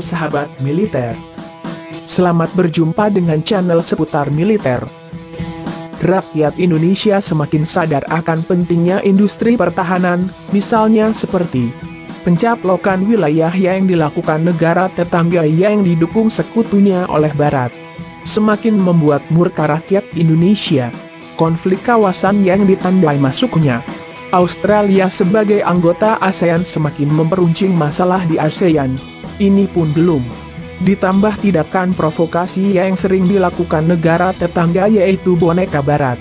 Sahabat militer. Selamat berjumpa dengan channel seputar militer. Rakyat Indonesia semakin sadar akan pentingnya industri pertahanan, misalnya seperti pencaplokan wilayah yang dilakukan negara tetangga yang didukung sekutunya oleh Barat. Semakin membuat murka rakyat Indonesia. Konflik kawasan yang ditandai masuknya Australia sebagai anggota ASEAN semakin memperuncing masalah di ASEAN. Ini pun belum Ditambah tindakan provokasi yang sering dilakukan negara tetangga yaitu boneka barat.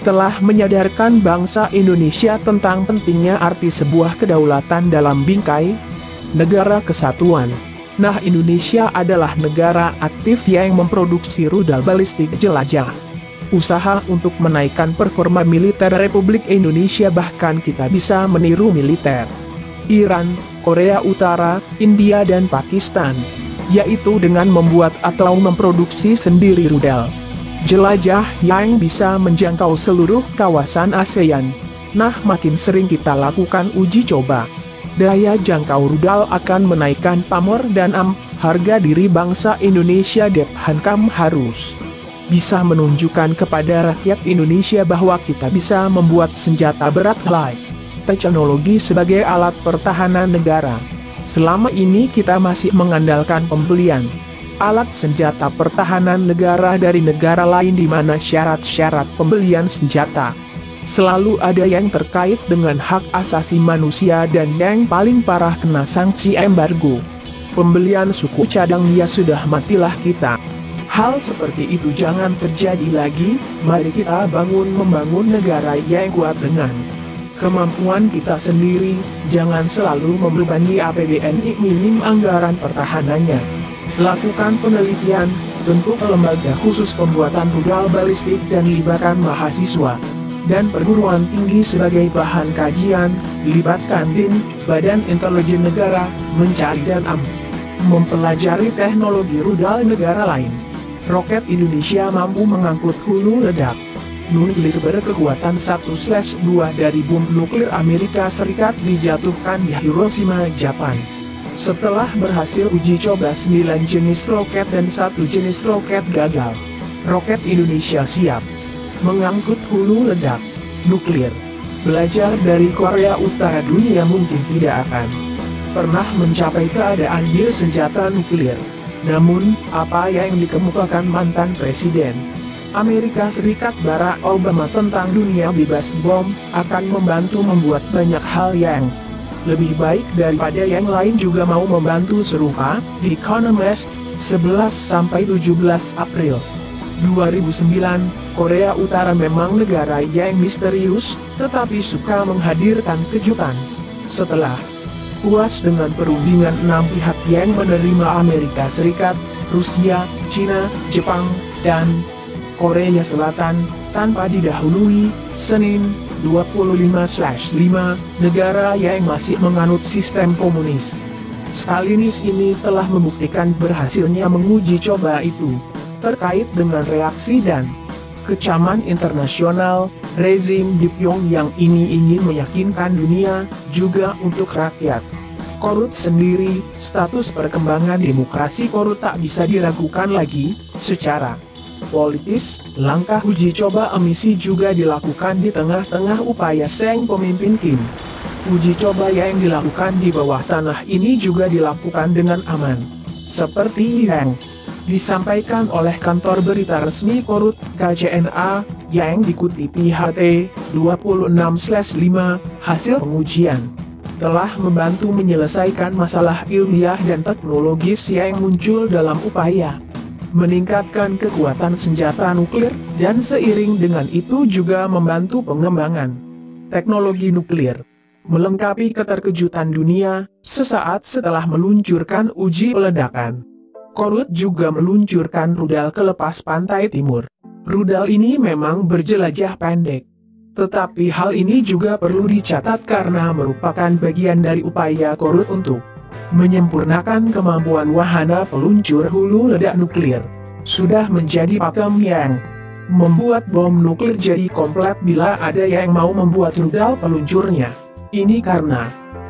Telah menyadarkan bangsa Indonesia tentang pentingnya arti sebuah kedaulatan dalam bingkai negara kesatuan. Nah Indonesia adalah negara aktif yang memproduksi rudal balistik jelajah. Usaha untuk menaikkan performa militer Republik Indonesia bahkan kita bisa meniru militer. Iran, Korea Utara, India dan Pakistan yaitu dengan membuat atau memproduksi sendiri rudal jelajah yang bisa menjangkau seluruh kawasan ASEAN. Nah makin sering kita lakukan uji coba. Daya jangkau rudal akan menaikkan pamor dan am, harga diri bangsa Indonesia Dep Hankam harus bisa menunjukkan kepada rakyat Indonesia bahwa kita bisa membuat senjata berat light teknologi sebagai alat pertahanan negara. Selama ini kita masih mengandalkan pembelian alat senjata pertahanan negara dari negara lain di mana syarat-syarat pembelian senjata selalu ada yang terkait dengan hak asasi manusia dan yang paling parah kena sanksi embargo. Pembelian suku cadang ya sudah matilah kita. Hal seperti itu jangan terjadi lagi, mari kita bangun membangun negara yang kuat dengan kemampuan kita sendiri, jangan selalu membebani APBN minim anggaran pertahanannya. Lakukan penelitian, bentuk lembaga khusus pembuatan rudal balistik dan libatkan mahasiswa dan perguruan tinggi sebagai bahan kajian, libatkan BIN, Badan Intelijen Negara, mencari dan am, mempelajari teknologi rudal negara lain. Roket Indonesia mampu mengangkut hulu ledak nuklir berkekuatan 1/2 dari bom nuklir Amerika Serikat dijatuhkan di Hiroshima, Jepang. Setelah berhasil uji coba 9 jenis roket dan satu jenis roket gagal, roket Indonesia siap mengangkut hulu ledak nuklir. Belajar dari Korea Utara dunia mungkin tidak akan pernah mencapai keadaan senjata nuklir. Namun, apa yang dikemukakan mantan presiden Amerika Serikat Barack Obama tentang dunia bebas bom, akan membantu membuat banyak hal yang lebih baik daripada yang lain juga mau membantu serupa, The Economist, 11-17 April 2009, Korea Utara memang negara yang misterius, tetapi suka menghadirkan kejutan. Setelah puas dengan perundingan enam pihak yang menerima Amerika Serikat, Rusia, China, Jepang, dan Korea Selatan, tanpa didahului, Senin, 25-5, negara yang masih menganut sistem komunis. Stalinis ini telah membuktikan berhasilnya menguji coba itu, terkait dengan reaksi dan kecaman internasional, rezim di Pyongyang ini ingin meyakinkan dunia, juga untuk rakyat. Korut sendiri, status perkembangan demokrasi korut tak bisa diragukan lagi, secara politis, langkah uji coba emisi juga dilakukan di tengah-tengah upaya Seng pemimpin Kim. Uji coba yang dilakukan di bawah tanah ini juga dilakukan dengan aman. Seperti yang disampaikan oleh kantor berita resmi Korut KCNA yang dikutip HT 26/5 hasil pengujian telah membantu menyelesaikan masalah ilmiah dan teknologis yang muncul dalam upaya meningkatkan kekuatan senjata nuklir, dan seiring dengan itu juga membantu pengembangan teknologi nuklir. Melengkapi keterkejutan dunia, sesaat setelah meluncurkan uji ledakan. Korut juga meluncurkan rudal kelepas pantai timur. Rudal ini memang berjelajah pendek. Tetapi hal ini juga perlu dicatat karena merupakan bagian dari upaya Korut untuk menyempurnakan kemampuan wahana peluncur hulu ledak nuklir. Sudah menjadi pakem yang membuat bom nuklir jadi komplit bila ada yang mau membuat rudal peluncurnya. Ini karena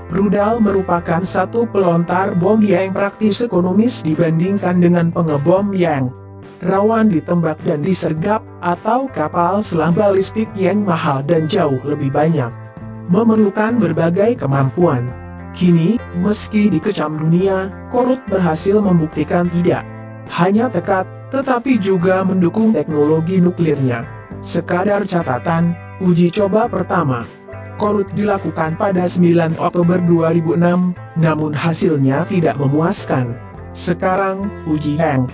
Rudal merupakan satu pelontar bom yang praktis ekonomis dibandingkan dengan pengebom yang rawan ditembak dan disergap, atau kapal selam balistik yang mahal dan jauh lebih banyak. Memerlukan berbagai kemampuan. Kini, meski dikecam dunia, Korut berhasil membuktikan tidak hanya tekad, tetapi juga mendukung teknologi nuklirnya. Sekadar catatan, uji coba pertama. Korut dilakukan pada 9 Oktober 2006, namun hasilnya tidak memuaskan. Sekarang, uji Heng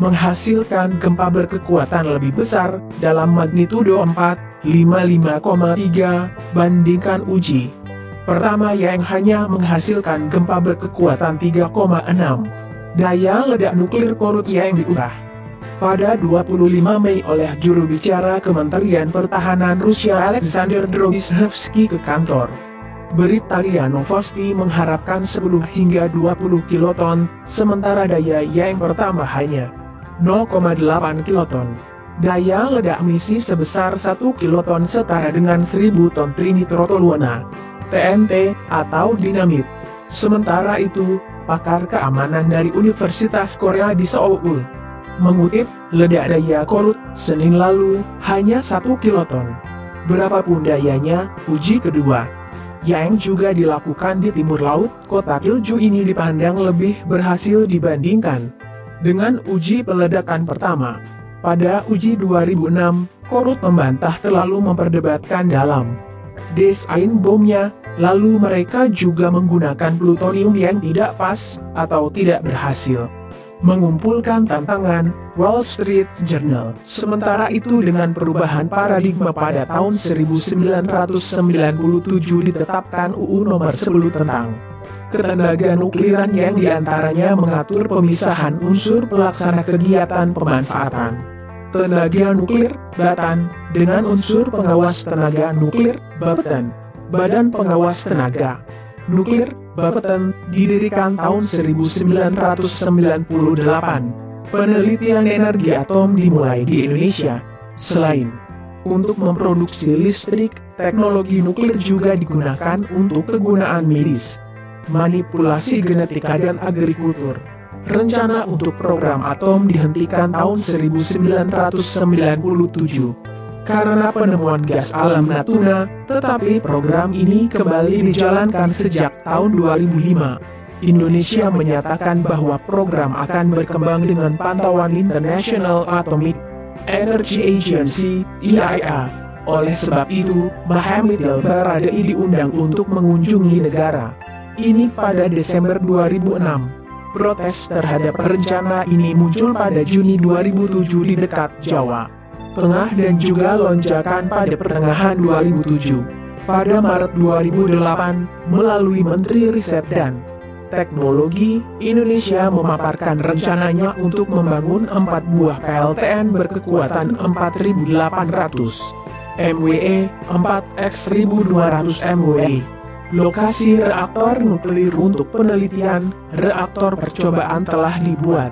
menghasilkan gempa berkekuatan lebih besar, dalam magnitudo 4, 55,3, bandingkan uji. Pertama yang hanya menghasilkan gempa berkekuatan 3,6. Daya ledak nuklir Korut yang diubah pada 25 Mei oleh juru bicara Kementerian Pertahanan Rusia Alexander Drobiszewski ke kantor. Berita RIA Novosti mengharapkan 10 hingga 20 kiloton, sementara daya yang pertama hanya 0,8 kiloton. Daya ledak misi sebesar 1 kiloton setara dengan 1000 ton trinitrotoluena, TNT, atau dinamit. Sementara itu, pakar keamanan dari Universitas Korea di Seoul, Mengutip, ledak daya Korut, Senin lalu, hanya satu kiloton. Berapapun dayanya, uji kedua. Yang juga dilakukan di timur laut, kota Kilju ini dipandang lebih berhasil dibandingkan dengan uji peledakan pertama. Pada uji 2006, Korut membantah terlalu memperdebatkan dalam desain bomnya, lalu mereka juga menggunakan plutonium yang tidak pas, atau tidak berhasil mengumpulkan tantangan, Wall Street Journal. Sementara itu dengan perubahan paradigma pada tahun 1997 ditetapkan UU nomor 10 tentang ketenaga nukliran yang di antaranya mengatur pemisahan unsur pelaksana kegiatan pemanfaatan tenaga nuklir, Batan, dengan unsur pengawas tenaga nuklir, Bapeten, Badan Pengawas Tenaga Nuklir, Bapeten, didirikan tahun 1998. Penelitian energi atom dimulai di Indonesia. Selain untuk memproduksi listrik, teknologi nuklir juga digunakan untuk kegunaan medis, manipulasi genetika dan agrikultur. Rencana untuk program atom dihentikan tahun 1997 karena penemuan gas alam Natuna, tetapi program ini kembali dijalankan sejak tahun 2005. Indonesia menyatakan bahwa program akan berkembang dengan pantauan International Atomic Energy Agency, IAEA. Oleh sebab itu, Mahathir Baradei diundang untuk mengunjungi negara. Ini pada Desember 2006. Protes terhadap rencana ini muncul pada Juni 2007 di dekat Jawa. Tengah dan juga lonjakan pada pertengahan 2007. Pada Maret 2008, melalui Menteri Riset dan Teknologi, Indonesia memaparkan rencananya untuk membangun empat buah PLTN berkekuatan 4.800 MWE, 4x 1.200 MWE. Lokasi reaktor nuklir untuk penelitian, reaktor percobaan telah dibuat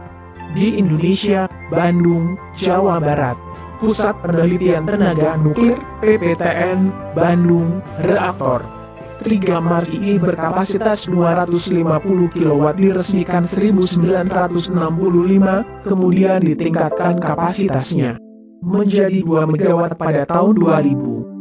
di Indonesia, Bandung, Jawa Barat. Pusat Penelitian Tenaga Nuklir PPTN Bandung Reaktor Trigamar II berkapasitas 250 kW diresmikan 1965, kemudian ditingkatkan kapasitasnya menjadi 2 MW pada tahun 2000.